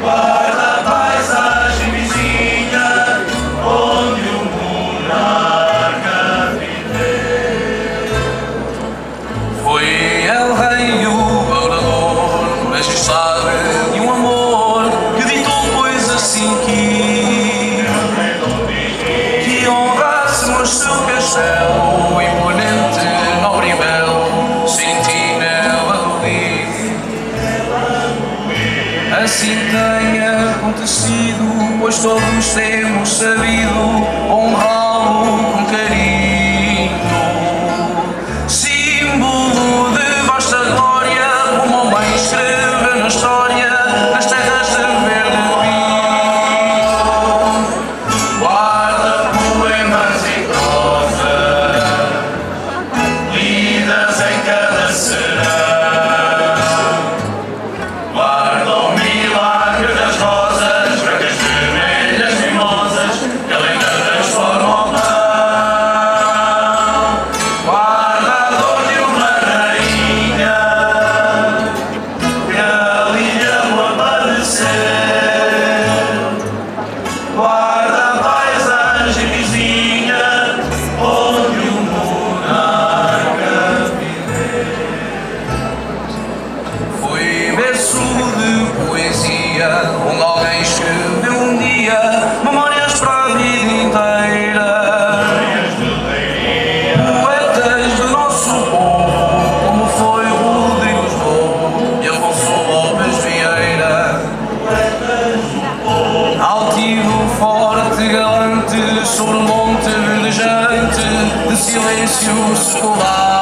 Bye. assim tenha acontecido, pois todos temos sabido honrar. dia onde alguém escreveu um dia memórias para a vida inteira. Poetas do nosso povo, como foi Rodrigues Lobo e Afonso Lopes Vieira. Altivo, forte, galante, sobre um monte verdejante de silêncio secular.